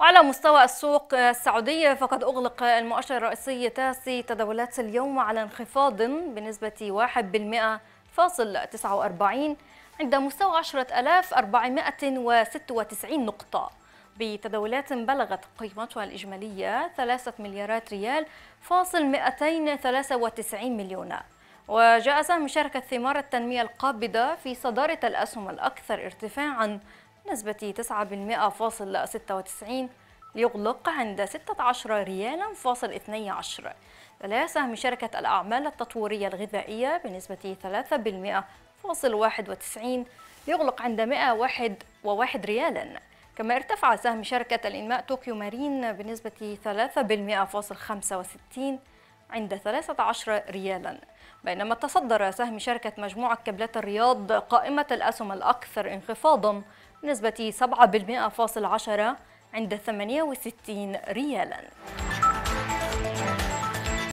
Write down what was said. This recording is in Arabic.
وعلى مستوى السوق السعودية فقد أغلق المؤشر الرئيسي تاسي تداولات اليوم على انخفاض بنسبة 1%49 عند مستوى 10496 نقطة. بتداولات بلغت قيمتها الإجمالية 3 مليارات ريال فاصل 293 مليون. وجاء سهم شركة ثمار التنمية القابضة في صدارة الأسهم الأكثر ارتفاعا نسبة 9% ليغلق عند 16 ريالا فاصل 12 تلا سهم شركة الأعمال التطويرية الغذائية بنسبة 3% فاصل 91 ليغلق عند 101 ريالا. كما ارتفع سهم شركة الإنماء طوكيو مارين بنسبة 3% فاصل 65 عند 13 ريالا. بينما تصدر سهم شركة مجموعة كابلات الرياض قائمة الأسهم الأكثر انخفاضا بنسبة 7.10 عند 68 ريالاً.